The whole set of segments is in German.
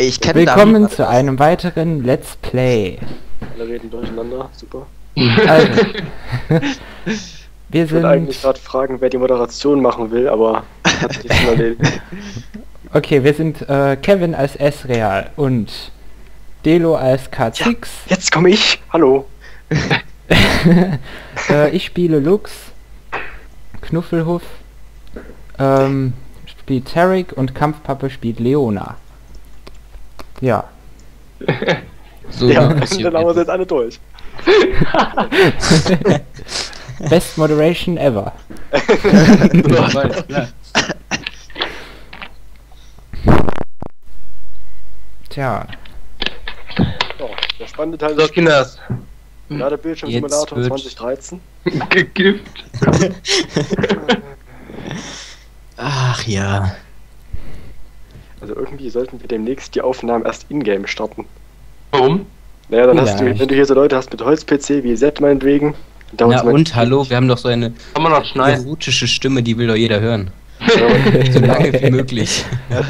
Ich kenne Willkommen zu einem weiteren Let's Play. Alle reden durcheinander, super. Also, wir Ich würde eigentlich sind. gerade fragen, wer die Moderation machen will, aber hat sich schon erledigt. Okay, wir sind äh, Kevin als S-Real und Delo als K6. Jetzt komme ich! Hallo! äh, ich spiele Lux, Knuffelhuff, ähm, spielt Tarek und Kampfpappe spielt Leona. Ja. So, ja, dann haben wir jetzt. jetzt alle durch. Best Moderation ever. Tja, So, der spannende Teil So, ist Kinders. ja, der Bildschirmsimulator Jetzt wird- 2013. Gegift. Ach ja. Also irgendwie sollten wir demnächst die Aufnahmen erst in-game starten. Warum? Naja, dann hast du, Vielleicht. wenn du hier so Leute hast mit Holz-PC wie Z meinetwegen. Na mein- und, hallo, wir haben doch so eine Kann man noch schneiden. erotische Stimme, die will doch jeder hören. Ja, So lange wie möglich.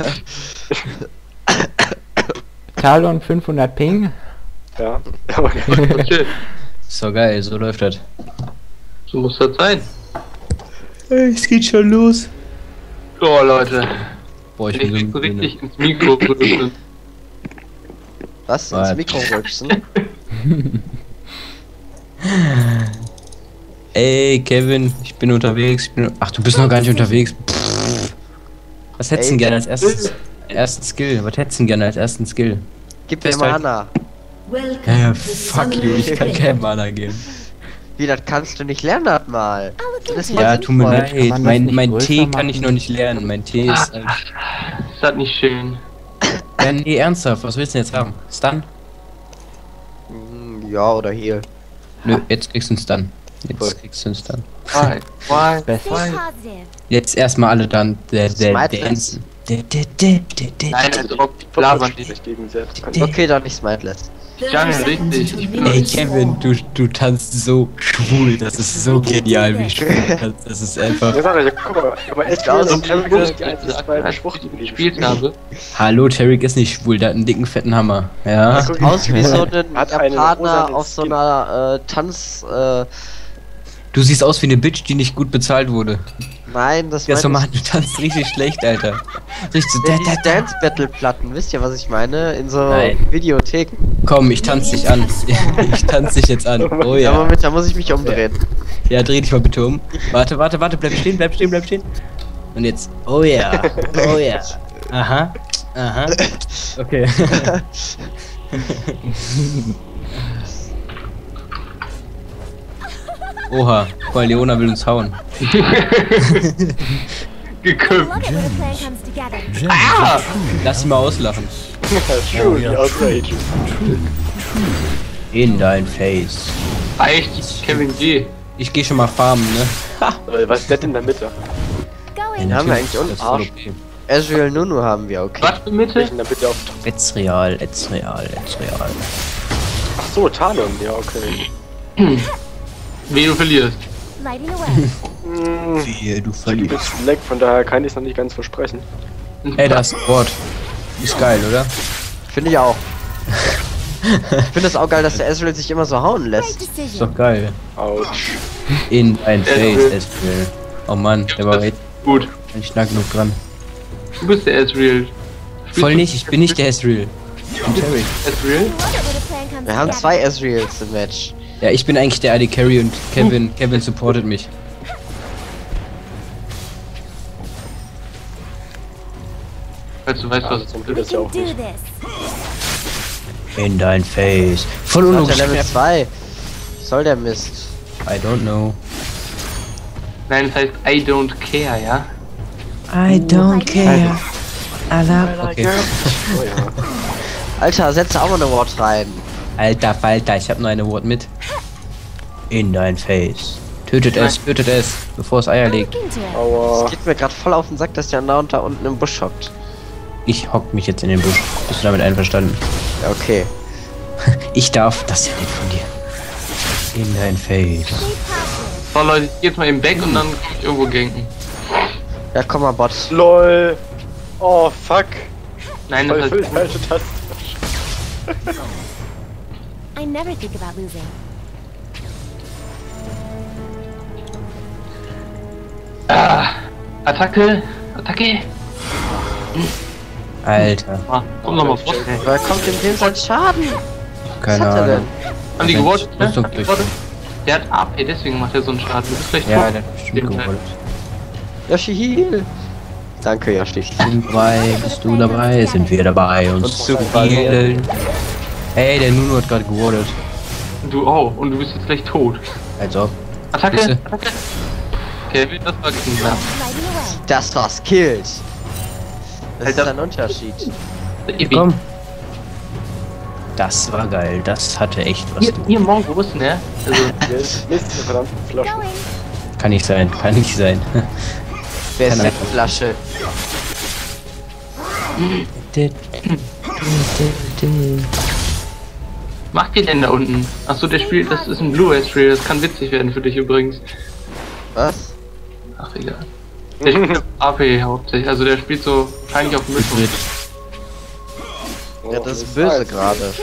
Talon 500 Ping. ja. aber Okay, So geil, so läuft das. so muss das sein. Es geht schon los. So, Leute. Boah, ich Ich bin so richtig ins Mikro gerüstet. Was? Ins? Mikro rülpsen? Ey, Kevin, ich bin unterwegs. Ich bin... Ach, du bist noch gar nicht unterwegs. Pff. Was hättest du gerne als erstes, ersten Skill? Was hättest du denn gerne als ersten Skill? Gib mir. Mana. Ja, ja, fuck you, ich kann kein Mana geben. Wie, das kannst du nicht lernen, das mal. Das Ja, tut mir leid. Mein, mein größer T kann machen? ich noch nicht lernen. Mein T ist. Äh, Ist das nicht schön? ja, nee, ernsthaft, was willst du denn jetzt haben? Stun? Hm, Ja, oder hier. Nö, jetzt kriegst du einen Stun. Cool. Jetzt kriegst du einen Stun. Why? Why? Why? Jetzt erstmal alle dann der der Smite dancen. Der der der der der. Nein, als ob labern die. nicht gegen Z. Okay, dann nicht Smiteless. Jungle, richtig. Ich bin Ey Kevin, du du tanzt so schwul, das ist so genial, wie schwul du tanzt. Das ist einfach. Ja, ich, guck mal, guck mal, S aus, und sind die einzigen beiden Schwuchten, die gespielt habe. Hallo, Tarek ist nicht schwul, der hat einen dicken fetten Hammer. Ja. Sieht aus wie so ein rosanen auf so einer äh, Tanz... Äh, Du siehst aus wie eine Bitch, die nicht gut bezahlt wurde. Nein, das Ja, so Mann, du tanzt richtig schlecht, Alter. Richtig so. da. Dance Battle Platten, wisst ihr, was ich meine? In so Nein. Videotheken. Komm, ich tanz dich an. Ich tanz dich jetzt an. Oh Ja, ja. Moment, da muss ich mich umdrehen. Ja, dreh dich mal bitte um. Warte, warte, warte, bleib stehen, bleib stehen, bleib stehen. Und jetzt. Oh ja. Oh ja. Aha. Aha. Okay. Oha, mal, Leona will uns hauen. Geköpft. Love it when a plan comes together. Lass sie mal auslachen. Truly outrage. In dein Face. Echt, Kevin G. Ich geh schon mal farmen, ne? Äh, Was ist das in der Mitte? Going. haben wir eigentlich unten Arsch. Azrael Nunu haben wir, okay. Was für Mitte? Welchen in der Mitte auf Jetzt real, jetzt real, jetzt real. Ach so, Talon, ja, okay. Wie du verlierst. Wie du ein verlierst. bisschen Lag, von daher kann ich es noch nicht ganz versprechen. Ey, das Wort. Ist geil, oder? Finde ich auch. ich finde es auch geil, dass der Azrael sich immer so hauen lässt. Ist doch geil. Autsch. In dein Ezreal. Face, Ezreal. Oh Mann, der war echt Gut. nicht nah genug dran. Du bist der Ezreal. Voll nicht, ich bin nicht der Ezreal. Ich bin Terry. Ezreal? Wir haben zwei Azraels im Match. Ja, ich bin eigentlich der AD Carry und Kevin, Kevin supportet mich. Falls du weißt, was das geht ist. das ja auch nicht. In dein Face. Voll unlogisch. Level 2. Soll der Mist. I don't know. Nein, das heißt I don't care, ja? I don't care. Okay. Oh ja. Alter, setz auch mal eine Wort rein. Alter Falter, ich hab nur eine Wort mit. In dein Face. Tötet es, tötet es, bevor es Eier legt. it. Es Aua. geht mir gerade voll auf den Sack, dass der da und da unten im Busch hockt. Ich hock mich jetzt in den Busch. Bist du damit einverstanden? Ja, okay. Ich darf, das ist ja nicht von dir. In dein Face. So Leute, ich geh jetzt mal eben weg und dann kann ich irgendwo ganken. Ja, komm mal, Bot. LOL. Oh, fuck. Nein, das völlig falsche Taste. I never think about losing. ah, Attacke, Attacke. Alter, Ah, komm nochmal vor. Wer kommt denn dem sein Schaden? keine Was hat er Ahnung. denn? Haben die gewonnen? Ne? Haben die? Der hat AP, deswegen macht er so einen Schaden. Du bist vielleicht Ja, tot. der hat bestimmt geholt. Yoshi Heal. Danke, Yoshi. Sind dabei, bist du dabei, sind wir dabei, uns Und zu spielen. Ey, der Nunu hat gerade gewordet. Du auch. Und du bist jetzt gleich tot. Also, Attacke, Bisse. Attacke. Kevin, das war away. Das war's Kills. Das ist Alter. ein Unterschied. komm. Das war geil, das hatte echt was. Du. hier Mongos, ne? Also, Jetzt Mist, verdammten Flaschen. Going. Kann nicht sein, kann nicht sein. Wer ist Keine die Flasche? Macht ihr denn da unten? Achso, der spielt, das ist ein Blu-ray-Stream, das kann witzig werden für dich übrigens. Was? Ach, egal. Der spielt AP hauptsächlich, also der spielt so eigentlich auf Mischung. Ja, das ist böse gerade.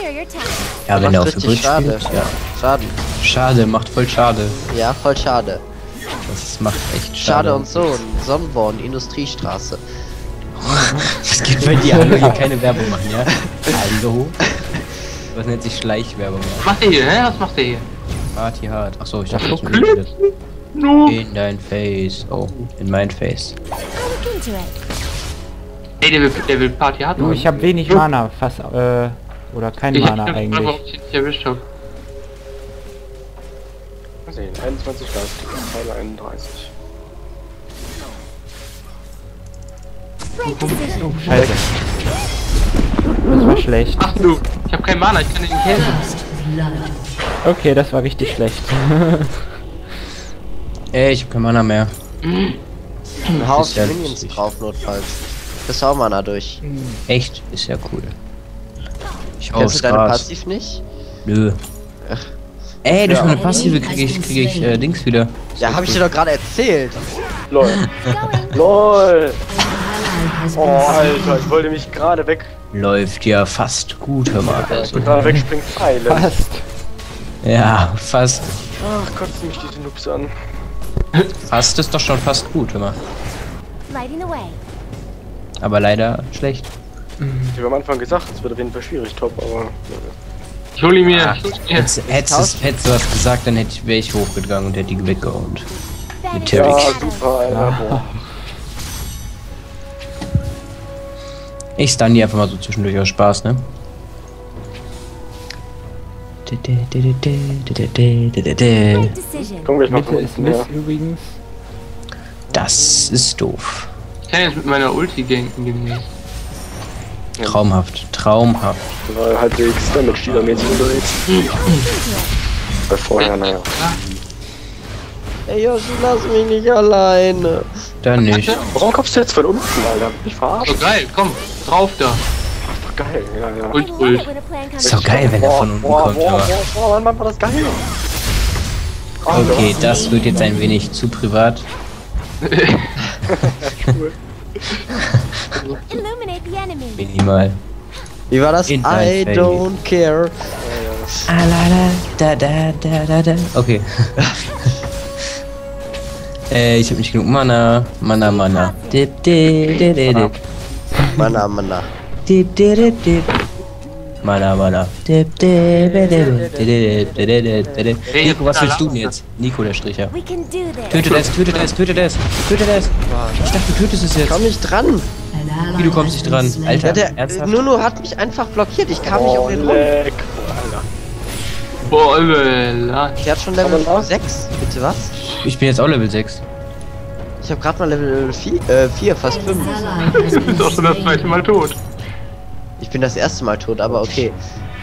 Ja, wenn er auf Hybrid schade. spielt, ja. Schaden. Schade, macht voll schade. Ja, voll schade. Das macht echt schade. Schade und so. Sonnenborn, Industriestraße. Es geht bei dir, hallo, hier keine Werbung machen, ja? Hallo? Was nennt sich Schleichwerbung? Was macht ihr hier, hä? Was macht ihr hier? Party hard. Achso, ich dachte, ist ist No. In dein Face. Oh, in mein Face. Ey, der will, der will Party hard Du, ich habe wenig Mana, fast, äh, oder kein Ich hab Mana eigentlich. warum ich nicht erwischt habe. Mal sehen, 21 Leistung, Teile 31. Great decision. Scheiße. Das war schlecht. Ach du, ich habe kein Mana, ich kann nicht helfen. Okay, das war richtig schlecht. Ey, ich hab kein Mana mehr. Ein Haus ja Minions lustig. drauf notfalls. Bis auch mal durch. Echt? Ist ja cool. Ich hau Kennst du deine Gras. Passiv nicht? Nö. Ach. Ey, durch meine Passive kriege ich, krieg ich äh, Dings wieder. Ja, habe ich dir doch gerade erzählt. LOL. LOL. Oh, Alter, ich wollte mich gerade weg. Läuft ja fast gut, hör mal. Also, bin gerade wegspringen Pfeile. Fast. ja, fast. Ach, kotzt mich diese Noobs an. Fast ist doch schon fast gut, hör mal. Aber leider schlecht. Ich habe am Anfang gesagt, es wird auf jeden Fall schwierig, top, aber. Ich hol ihn mir. Ah. Hättest du was gesagt, dann hätte ich, wäre ich hochgegangen und hätte die weggehauen. Vanish Terry. Ja, super, Alter. Ich stun die einfach mal so zwischendurch aus Spaß, ne? Kommen wir gleich mal Mitte ist Miss übrigens. Das ist doof. Ich kann jetzt mit meiner Ulti ganken demnächst. Traumhaft, traumhaft. Ich war halbwegs damit Spielermäßig unterwegs. Weil vorher, naja. Ey Yoshi, lass mich nicht alleine. Dann nicht. Warum kommst du jetzt von unten, Alter? Mich verarscht. So geil, komm, drauf da. Doch geil, ja, ja. I Ult, Ist doch geil, wenn er von unten boah, kommt, boah, aber. boah, boah, Mann, war das geil. Okay, das wird jetzt ein wenig zu privat. Minimal. Wie war das? In I don't care. Ah, da, da, da, da, da. Okay. äh, ich hab nicht genug Mana. Mana, Mana. Dip, dip, dip, dip, dip. Mana, mana. Dip, dip, dip. Mana, mana. Dip, dip, dip, dip, dip, dip, Nico, was willst du denn jetzt? Nico, der Stricher. Tötet es, tötet es, tötet es, tötet es. Ich dachte, du tötest es jetzt. Komm nicht dran. Wie, du kommst nicht dran? Alter, ja, der ernsthaft? Nunu hat mich einfach blockiert. Ich kam oh, nicht um den rum. Boah, Alter. Der hat schon Level 6. Bitte was? Ich bin jetzt auch Level 6. Ich habe gerade mal Level 4, äh, 4, fast 5. Du bist auch schon das zweite Mal tot. Ich bin das erste Mal tot, aber okay.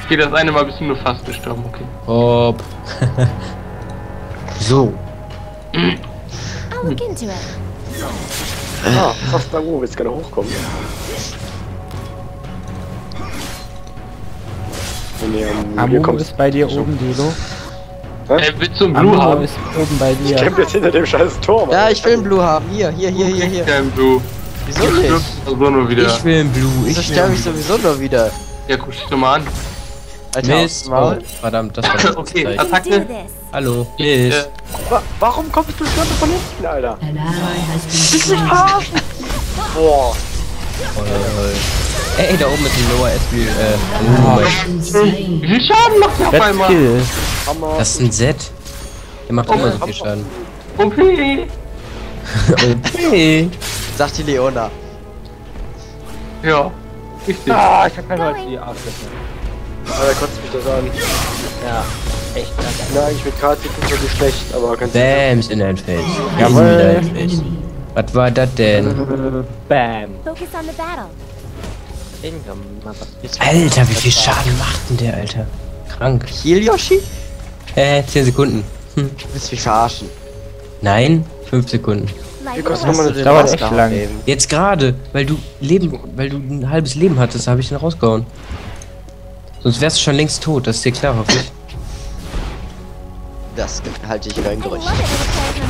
Okay, das eine Mal bist du nur fast gestorben, okay. Hopp. so. I'll look into it. Ah, fast da oben, jetzt kann er hochkommen. Um, kommst. ist bei dir oben, Dilo. Ey, willst du einen Blue haben? ist oben bei Ich dir. kämpfe jetzt hinter dem scheiß Tor. Ja, ich will einen Blue haben. Hier, hier, hier, hier, hier. Kein Blue. Wieso Du nicht? stirbst so nur wieder. Ich will ein Blue. Wieso Ich will sterbe ich sowieso nur wieder? Ja, guck dich doch mal an. Alter, Mist. Maul. Oh, verdammt, das war das Okay, do Attacke. this. Hallo. Äh, Mist. Wa warum kommst du schon von hinten, Alter? An ally has been slain. Ey, da oben ist ein Lower Esprit. Äh, oh, slain. wie viel Schaden macht der auf einmal? kill. Das ist ein Z. Der macht immer so viel Schaden. Okay. Okay. Sagt die Leona. Ja. Richtig. Ah, ich hab keine Going. die Arschlöcher. Alter, kotzt mich das an. Ja, echt. Na, eigentlich mit Kati nicht so schlecht, aber ganz Bams in dein Face. Jawohl. In dein Face. Was war das denn? Bam. Focus on the battle. Alter, wie viel Schaden macht denn der, Alter? Krank. Heal Yoshi? Äh, 10 Sekunden. Hm. Du willst mich verarschen. Nein, 5 Sekunden. Wie den dauert echt lang. eben? Jetzt gerade, weil du Leben, weil du ein halbes Leben hattest, habe ich den rausgehauen. Sonst wärst du schon längst tot, das ist dir klar, hoffe ich. Das halte ich für ein Gerücht.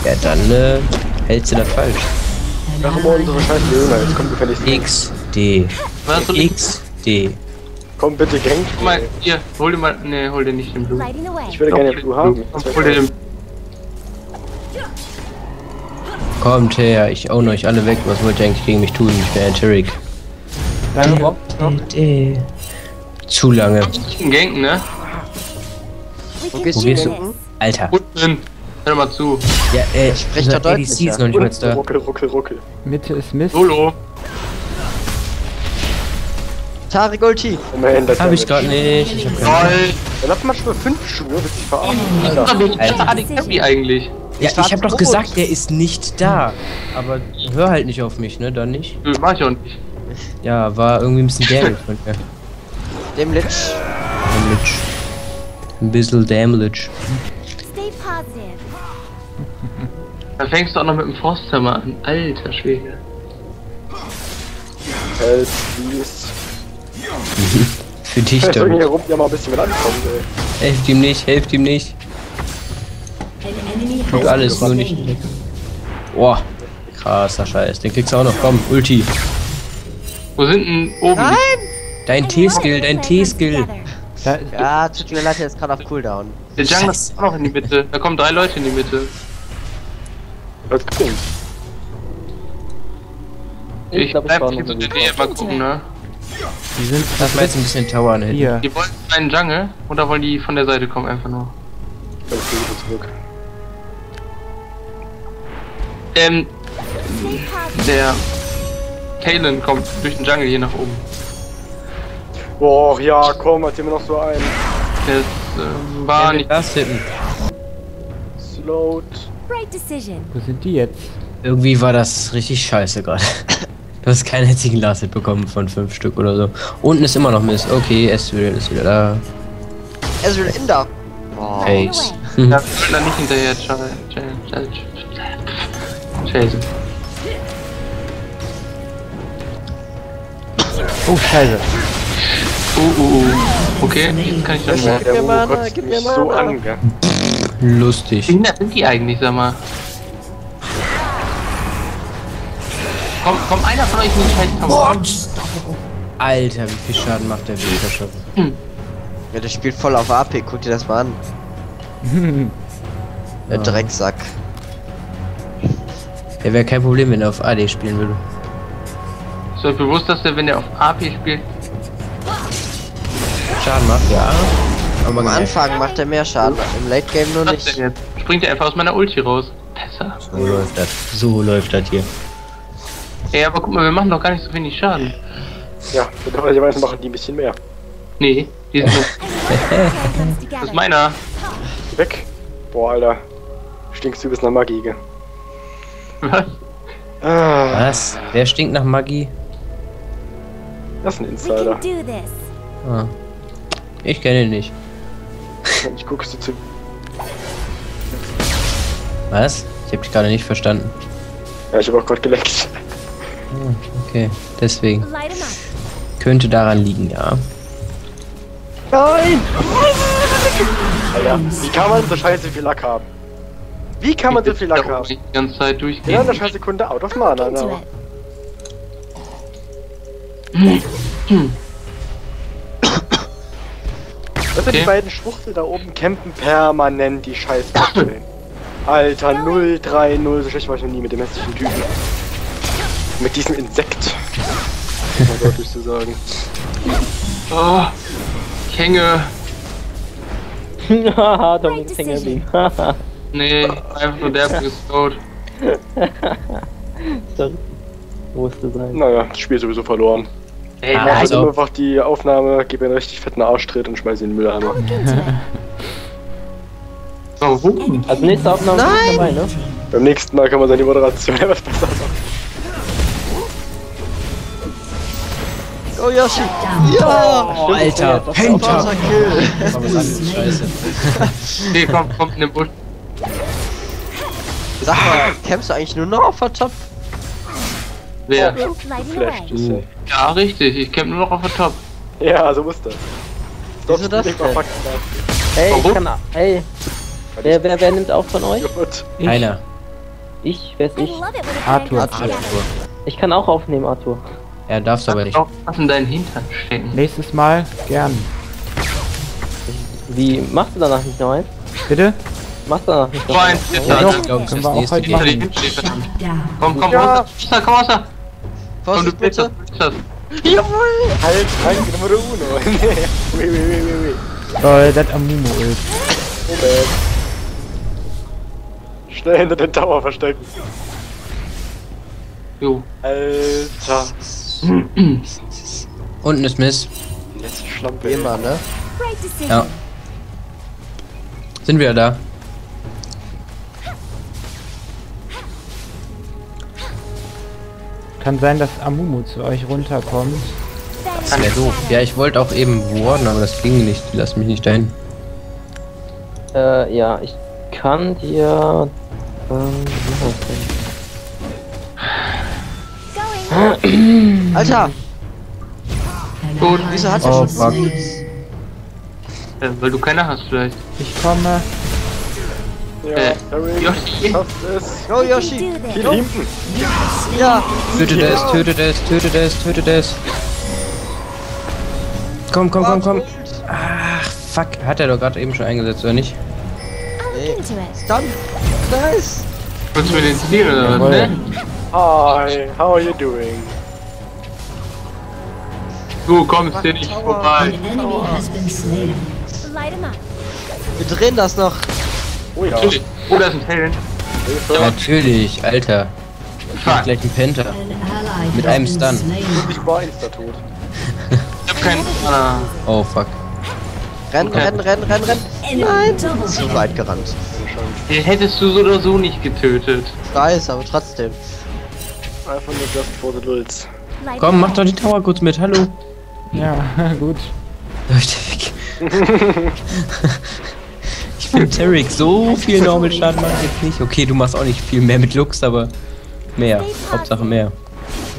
Ja, dann äh, hältst du das falsch. Mach mal unsere scheiß Leona, jetzt komm gefälligst. XD. Was soll ich? XD. Komm bitte, Gang. Guck mal, hier, hol dir mal. Ne, hol dir nicht den Blue. Ich würde gerne Blue haben. Hol dir den. Kommt her, ich own euch alle weg. Was wollt ihr eigentlich gegen mich tun? Ich bin ein Tirik. Lange Bob. Zu lange. Ganken, ne? Can gehst do du hin? this. Alter. Unten. Hör mal zu. Ja, äh, Sprich unser doch ADC deutlicher. ist noch nicht Und da. ruckel, ruckel, ruckel. Mitte ist Mist. Solo. Tarik Ulti. Man, das Hab ich grad nicht. Ich hab Toll. Dann hat man schon mal fünf Schuhe, willst du dich verarschen? Alter. wie eigentlich? Ja, Ich ich hab doch gesagt, der ist nicht da. Aber hör halt nicht auf mich, ne? Dann nicht. Nö, mach ich auch nicht. Ja, war irgendwie ein bisschen dämlich von mir. Dem Lich. Damage. Ein bisschen damage. Stay positive. Dann fängst du auch noch mit dem Frosthammer an. Alter Schwede. Help, please. Für dich doch. hier rum ja mal ein bisschen mit ankommen, ey. Helft ihm nicht, helft ihm nicht. Tut alles, nur nicht. Boah. Krasser Scheiß. Den kriegst du auch noch. Komm, Ulti. Wo sind denn oben? Nein! Dein T-Skill, dein T-Skill. Da, Ja, tut mir leid, der ist gerade auf Cooldown. Der Jungle ist auch noch in die Mitte. Da kommen drei Leute in die Mitte. Let's go. Ich ich bleib hier so in eine der Nähe mal gucken, ne? Die sind Lass mal jetzt ein bisschen Tower hin. hier. Die wollen einen Jungle oder wollen die von der Seite kommen einfach nur? Dann fliege ich zurück. Ähm, Stay positive. der Kalen kommt durch den Jungle hier nach oben. Boah, ja, komm, erzähl mir noch so ein. Der ist, ähm, war Ja, nicht. das hinten. Slowed. Right decision. Wo sind die jetzt? Irgendwie war das richtig scheiße gerade. Du hast keinen einzigen Last-Hit bekommen von fünf Stück oder so. Unten ist immer noch Mist. Okay, Ezreal ist wieder da. Ezreal in da. Oh. Face. Da will er nicht hinterher. Chase. Chase. Oh, scheiße. Uh, uh, uh. Okay, jetzt kann ich dann mehr. Der mir Mana, gib mir so Mana. an, gell. Lustig. Wie sind die eigentlich, sag mal? Komm, komm einer von euch den scheiß Tower. Alter, wie viel Schaden macht der Winter schon? Ja, der spielt voll auf AP, guck dir das mal an. Der Ja. Drecksack. Der wäre kein Problem, wenn er auf AD spielen würde. Ist euch bewusst, dass der, wenn der auf AP spielt, Schaden macht, ja. Aber Am. Anfang macht er mehr Schaden, im Late Game nur nicht. Springt er einfach aus meiner Ulti raus. Besser. So läuft das. So läuft das hier. Ey, aber guck mal, wir machen doch gar nicht so wenig Schaden. Ja, bedauerlicherweise machen die ein bisschen mehr. Nee, die sind nur. Das ist meiner. Weg. Boah, Alter. Stinkst du bis nach Magie, gell. Was? Ah, Was? Wer stinkt nach Magie? das ist ein Insider. Ah. Ich kenne ihn nicht. Ich guckst du zu. Was? Ich hab dich gerade nicht verstanden. Ja, ich hab auch gerade geleckt. Ah, Okay, deswegen. Könnte daran liegen, ja. Nein! Alter, wie kann man so scheiße viel Lack haben? Wie kann man so viel Lack haben? Die ganze Zeit Ja, durchgehen. in der scheiß Sekunde out of mana, ne? sind Okay. die beiden Schwuchtel da oben campen permanent die scheiß. Alter, 030, so schlecht war ich noch nie mit dem hässlichen Typen. Mit diesem Insekt. Um mal deutlich zu sagen. Oh, ich hänge. Haha, Dominik. Haha, Nee, einfach nur der ist tot. sorry. Musste sein. Naja, das Spiel ist sowieso verloren. Ey, Ich also- einfach die Aufnahme, gebe einen richtig fetten Arschtritt und schmeiße ihn in den Mülleimer. Warum? Also nächste Aufnahme ist dabei, ne? Beim nächsten Mal kann man seine Moderation etwas besser Oh Yoshi! Ja! Oh, Alter. Oh, das? Scheiße. Nee, komm, kommt in den Busch. Sag mal, kämpfst du eigentlich nur noch auf der Top? Wer? Ist Ja, richtig. Ich kämpfe nur noch auf der Top. Ja, so muss das. Wieso das. Ey, ich kann. Ey, wer, wer, wer nimmt auf von euch? Ich, Keiner. Ich, wer ist ich? Arthur. together. Ich kann auch aufnehmen, Arthur. Er darf's aber nicht. Auch was in deinen Hintern stecken. Nächstes Mal gern. Wie, machst du danach nicht noch eins? Bitte? Machst du danach nicht noch eins? Ja, doch. Ich glaube, Können wir auch heute machen. Komm, komm, Ja. raus. Wasser, komm, Wasser. Komm, du Vorsicht bist das, das. Halt, Rank Nummer uno. Wee, wee, wee, wee, wee. Lol, das Amumu ist. Moment. Schnell hinter den Tower verstecken. Jo. Alter. Unten ist Miss. Jetzt Schlampe. Wie immer, ne? Ja. Sind wir da? Kann sein, dass Amumu zu euch runterkommt. Das wäre doof. Ja, ich wollte auch eben warden, aber das ging nicht. Die lassen mich nicht dahin. Äh, ja, ich kann dir. Ähm, Alter! Ally Wieso hat er Oh, slain. Äh, weil du keiner hast vielleicht. Ich komme. Ja, Äh, Yoshi. can Yoshi! Viel hinten. Ja! Tötet es, tötet es, tötet es, tötet es. Komm, komm, komm, komm. Ach, fuck. Hat er doch gerade eben schon eingesetzt, oder nicht? It. Dann! Nice! Willst du mir den ziehen oder was? Ne? Hi, how are you doing? Du kommst hier nicht vorbei. Wir drehen das noch! Oh ja. Natürlich. Oh, da ist ein Talent. Hilfe. Natürlich, Alter. Ich Fuck. gleich einen Penta. Mit einem Stun. Ich war insta-tot. Ich hab keinen. Oh, fuck. Rennen, Okay. rennen, rennen, rennen, rennen! Enemy double Zu weit gerannt. Den hättest du so oder so nicht getötet. Ich weiß, aber trotzdem. Einfach nur just for the lulz. Komm, mach doch die Tower kurz mit, hallo. Ja, gut. Leuchte weg. ich finde Tarek so viel Normal Schaden macht jetzt nicht. Okay, du machst auch nicht viel mehr mit Lux, aber mehr. Hauptsache mehr.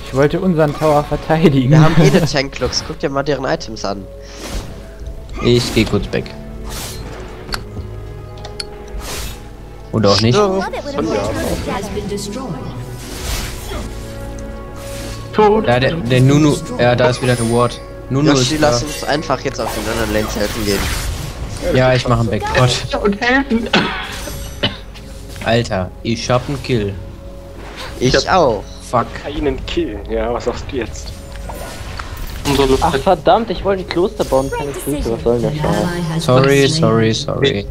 Ich wollte unseren Tower verteidigen. Wir haben eh ne Tanklux. Guck dir mal deren Items an. Ich geh kurz weg. Oder auch nicht. Ja, der, der Nunu. Ja, da ist wieder der Ward. Nunu Yoshi, lass uns einfach jetzt auf den anderen Lanes helfen gehen. Ja, ich mach einen Backpot. Und helfen. Alter, ich hab einen Kill. Ich auch. Fuck. Keinen Kill. Ja, was sagst du jetzt? Ach verdammt, ich wollte ein Kloster bauen, keine Klöster, was soll denn has Sorry, sorry, sorry.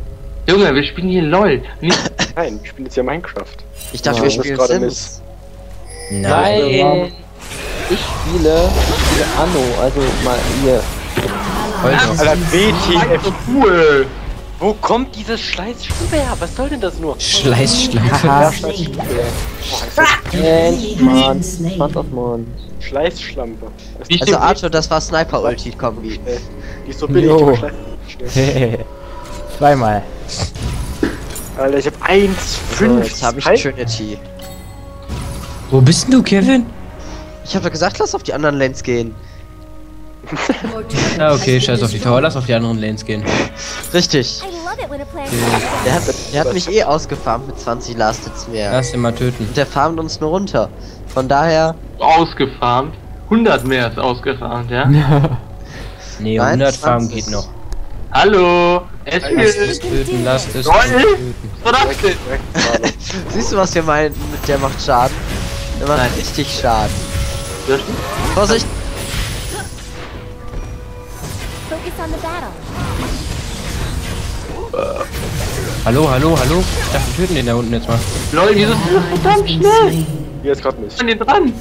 Junge, wir spielen hier LOL. Nicht Nein, wir spielen jetzt ja Minecraft. Ich dachte, Ja, wir das spielen gerade Sims. Nein! Ich spiele, ich spiele Anno, also mal hier. Alter. Alter, WTF. cool. Wo kommt dieses Schleißstube her? Was soll denn das nur? Slain. Mensch, Mann. Schleißschlampe. Also Arthur, das war Sniper-Ulti-Kombi. die ist so billig, Schleiß. Zweimal. Alter, ich hab 1, So, 5. jetzt habe ich. Trinity. Wo bist denn du, Kevin? Ich habe doch gesagt, lass auf die anderen Lanes gehen. Has okay, scheiß auf die Tower, lass auf die anderen Lanes gehen. Richtig. Together. Der hat, der hat mich eh ausgefarmt mit 20 Last-Hits mehr. Lass den mal töten. Und der farmt uns nur runter. Von daher, Ausgefarmt. 100 mehr ist ausgefahren, ja? Nee, Nein, 100 Farben 20. geht noch. Hallo! Es Lasst ist... es töten, lasst es töten. Siehst du, was wir meinen mit der macht Schaden? Der macht richtig Schaden. Vorsicht! Focus on the battle. Hallo, hallo, hallo? Ich dachte, wir töten den da unten jetzt mal. Lol, wieso ist verdammt schnell? Hier jetzt gerade Mist. An den dran!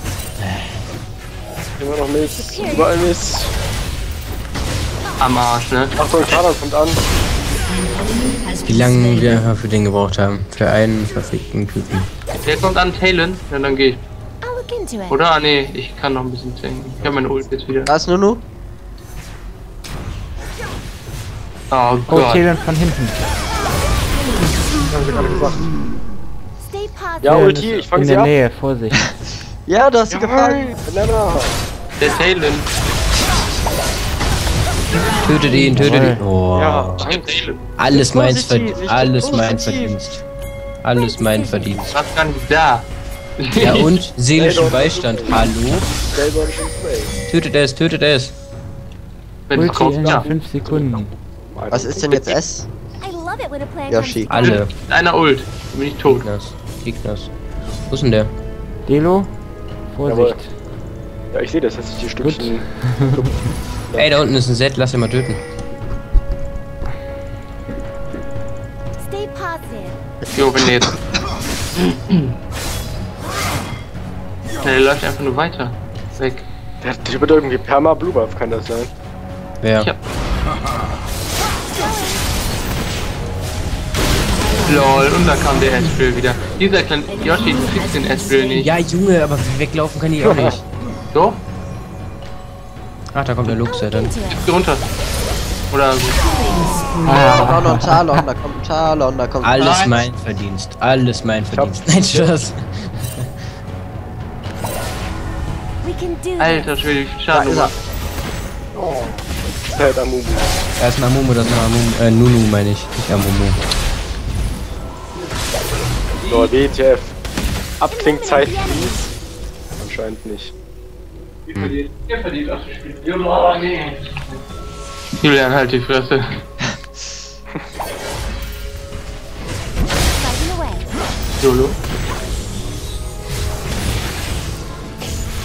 Immer noch Mist. Überall Mist. Am Arsch, ne? Achtung, Kader kommt an. Wie lange wir für den gebraucht haben. Für einen verfickten Typen. Der kommt an Talon, ja, dann geh ich. I'll look into it. Oder? Ah, nee, ich kann noch ein bisschen tanken. Ich hab meine Ult jetzt wieder. Da ist Nunu. Oh Oh, Gott. Talon von hinten. Ja, Ulti, ich fang In sie der ab. Nähe, Vorsicht. Ja, du hast sie gefangen. Banana. Der Talon. Tötet ihn, tötet ihn. Oh. Ja. Ich. Alles meins ich Alles mein positiv. Verdienst. Alles mein Verdienst. Was gar nicht da. Ja und? Seelischen Beistand. Hallo? Tötet es, tötet es. Ulti kommt, in ja. 5 Sekunden. Was ist denn jetzt S? Yoshi. Alle. Einer Ult. Bin ich tot. Ignaz. Ignaz. Wo ist denn der? Delo, Vorsicht. Ja, ich sehe das, dass ich die Stückchen. Ey, da unten ist ein Set, lass ihn mal töten. Jo, wenn der jetzt. Ja, der läuft einfach nur weiter. Weg. Der, der wird irgendwie Perma Blue Buff, kann das sein? Wer? Ja. Lol, und da kam der Esprill wieder. Dieser kleine Yoshi, du kriegst den Esprill nicht. Ja, Junge, aber weglaufen kann ich auch nicht. So? Ach, da kommt der Lux ja dann. Geh runter. Oder so. Da kommt noch ein Talon, da kommt ein Talon, da kommt Alles Nein. mein Verdienst. Alles mein Verdienst. Nein, Spaß. Alter. Schwede, wie viel Da Schaden ist du er. Amumu. Ist ein Amumu, das ist ein Amumu. Äh, Nunu meine ich. Nicht Amumu. So, WTF. Abklingzeit, please. Anscheinend nicht. Julian, halt die Fresse. Fighting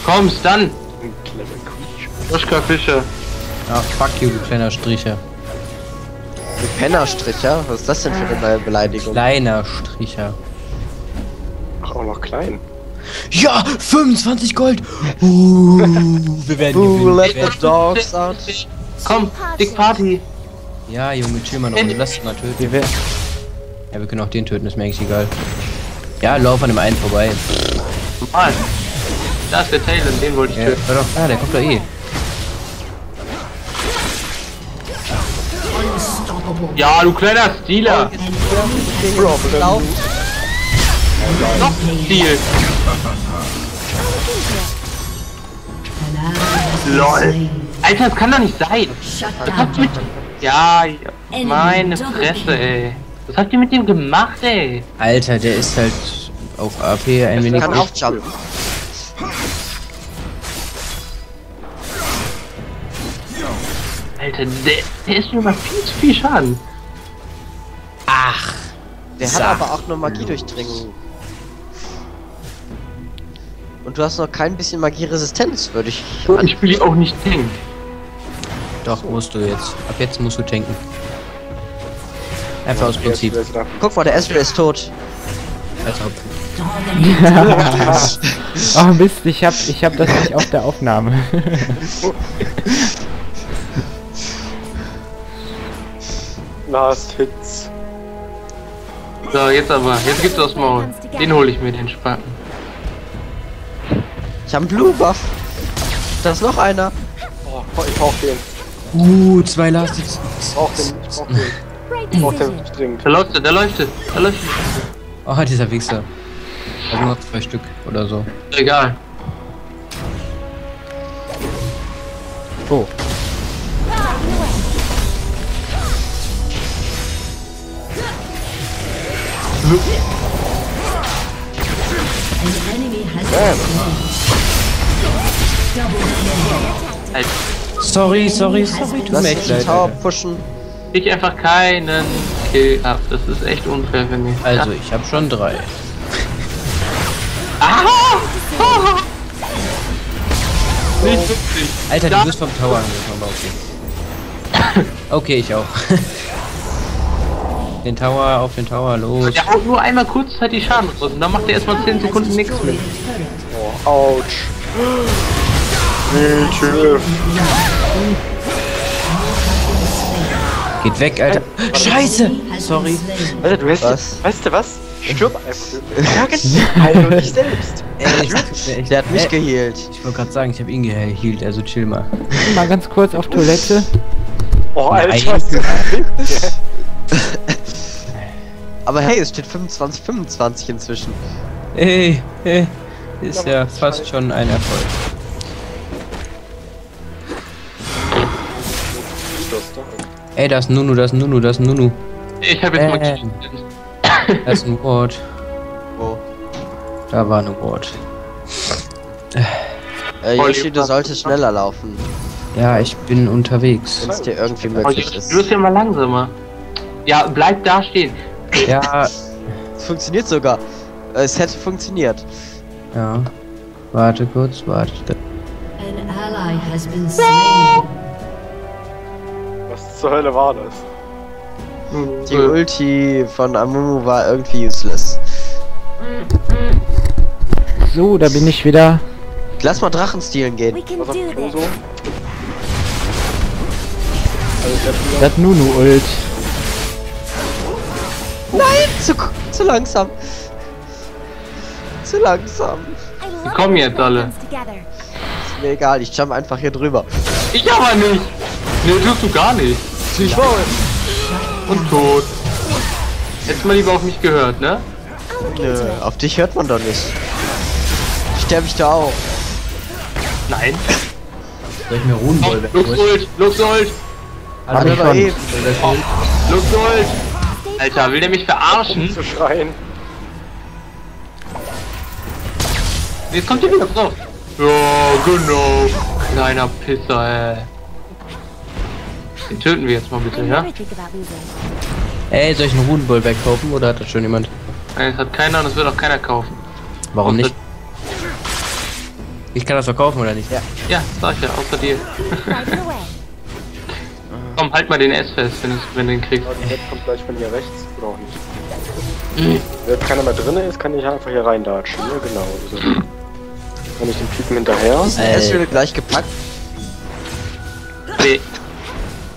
away. Solo. Komm's dann! Joschka Fischer. Ach, fuck you, du kleiner Stricher. Du Pennerstricher? Was ist das denn für eine Beleidigung? Kleiner Stricher. Ach, auch noch klein. Ja, 25 Gold. Uh, wir werden Ooh, gewinnen. let the dogs out. Komm, Dick Party! Ja, Junge, chill mal noch. Lass ihn mal töten. Wir werden. Ja, wir können auch den töten, ist mir eigentlich egal. Ja, lauf an dem einen vorbei. Normal. Da ist der Talon, den wollte ich Ja, töten. doch, ah, der kommt doch eh. Ja, du kleiner Stealer! Lauf. Noch been Lol. Alter, das kann doch nicht sein! Habt ihr down. mit... Ja, meine Fresse, ey. Was habt ihr mit dem gemacht, ey? Alter, der ist halt auf AP ein wenig. Kann auch Alter, der, der ist mir mal viel zu viel Schaden. Ach, Der hat aber auch nur Magiedurchdringung. Und du hast noch kein bisschen Magieresistenz, würde ich. Und ich spiele auch nicht Tank. doch, musst du jetzt. Ab jetzt musst du tanken. Einfach aus Prinzip. Guck mal, der Ezreal ist tot. Als ob. Oh Mist, ich hab, ich hab das nicht auf der Aufnahme. Last Hits. So, jetzt aber. Jetzt gibt's aus Maul. Den hole ich mir, den Spaten. Ich habe einen Blue Buff. Da ist noch einer. Oh, ich brauch den. Uh, zwei Last Hits. Ich brauch den. Ich brauch den. Ich brauch den dringend. Da läuft er, da läuft er, da läuft Oh, dieser Wichser. Also noch zwei Stück oder so. Egal. Oh, An enemy has Sorry, sorry, sorry, tut Lass mir mich echt leid. Tower pushen. ich einfach keinen Kill hab. Das ist echt unfair, finde ich. Also, ich habe schon drei. Nicht witzig. Alter, du wirst vom Tower angegriffen, aber okay. Okay, ich auch. den Tower, auf den Tower, los. Der haut nur einmal kurzzeitig Schaden raus und dann macht er erstmal 10 Sekunden nichts mit. Oh, ouch. Hilfe. Geht weg, Alter. Scheiße! Sorry. Alter, du hast. Was? Weißt du was? Stirb einfach. Alter, dich selbst. Ey, Der hat mich Äh, geheilt. Ich wollte gerade sagen, ich habe ihn geheilt, also chill mal. Mal ganz kurz auf Toilette. Oh, Nein. Alter, was du Aber hey, es steht 25, 25 inzwischen. Ey, ey, ist ja fast schon ein Erfolg. Ey, da ist Nunu, da ist Nunu, da ist Nunu. Ich habe jetzt mal Äh. gecheatet. Da ist ein Ward. Wo? Da war ein Ward. Äh, Yoshi, du solltest schneller laufen, Ja, ich bin unterwegs. wenn es dir irgendwie möglich du ist. wirst ja mal langsamer. Ja, bleib da stehen. Ja, Es funktioniert sogar. Es hätte funktioniert. ja. Warte kurz, warte. An ally has been slain. Was zur Hölle war das? Die Ulti von Amumu war irgendwie useless. So, da bin ich wieder. Lass mal Drachenstilen gehen. We can Was auf do dem Klo so? this. Also, Das Nunu-Ult. Zu, zu langsam. Zu langsam. Love kommen jetzt alle. Ist mir egal, ich jump einfach hier drüber. Ich aber nicht. Nee, tust du gar nicht. Ich wohl. Und tot. Hättest mal lieber auf mich gehört, ne? Nö, auf dich hört man doch nicht. Sterbe ich da auch. Nein. Soll ich mir Runenball Lux Ult, Lux Ult, Hab ich schon. eben. Alter, will der mich verarschen? zu schreien. Jetzt kommt der wieder drauf. Ja, genau. Kleiner Pisser, ey. Den töten wir jetzt mal bitte, ja? Ey, soll ich einen Runenball wegkaufen oder hat das schon jemand? Nein, das hat keiner und es wird auch keiner kaufen. Warum Außer- nicht? Ich kann das verkaufen oder nicht? Ja. Ja, sag ich ja, außer dir. Komm, halt mal den S fest, wenn, es, wenn du den kriegst. Ja, Welt kommt gleich von hier rechts oder auch nicht. Wenn keiner mehr drin ist, kann ich einfach hier reindatschen. Ja, genau. So. Kann ich den Typen hinterher? Ist Ezreal gleich gepackt? Nee,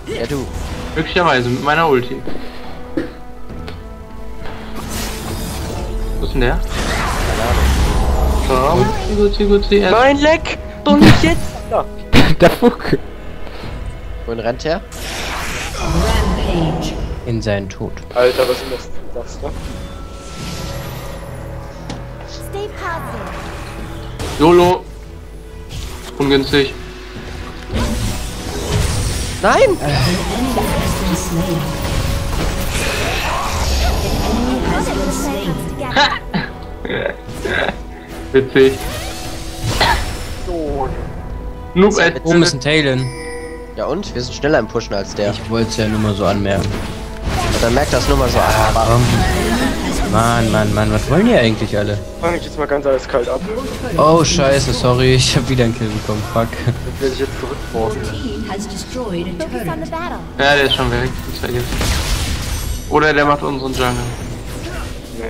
Ja, du. möglicherweise mit meiner Ulti. Wo ist denn der? Komm, gut, gut, gut, gut. Nein, leck! Doch nicht jetzt! Ja. Der Fuck. Wohin rennt er? Rampage. In seinen Tod. Alter, was ist das? das ne? Stay positive. YOLO. Ungünstig. Nein! Witzig. Noob at Oben ist ein Talon. Ja und? Wir sind schneller im Pushen als der. Ich wollte es ja nur mal so anmerken. Und dann merkt das nur mal so an. Aber Mann, Mann, Mann, was wollen die eigentlich alle? Fang ich jetzt mal ganz eiskalt ab. Oh, scheiße, sorry, ich hab wieder einen Kill bekommen, fuck. Dann werde ich jetzt zurückworfen. Team has destroyed a Focus on turret. the battle. Ja, der ist schon weg. Oder der macht unseren Jungle. Nee.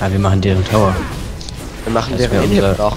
Ah, wir machen deren Tower. wir machen Das deren Inhib noch.